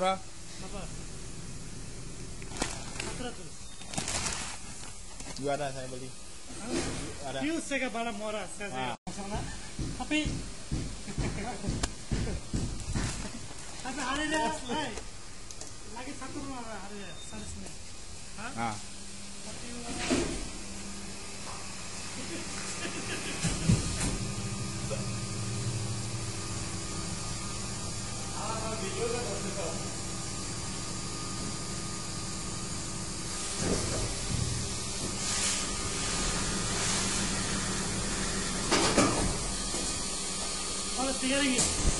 murah. Apa? Seratus. Juga ada saya beli. Ada. Fuse saya bala murah. Saya Ah. sana. Tapi tapi hari ini hai. Lagi satu rumah hari ini. Salis ni. Ah. Let's get it.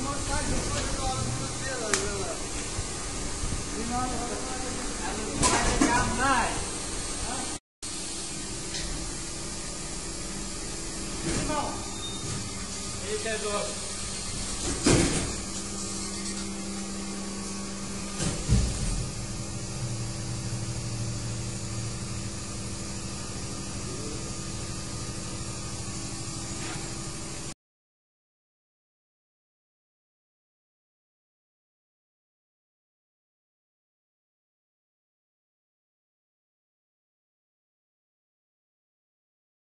ringgit. Ini saya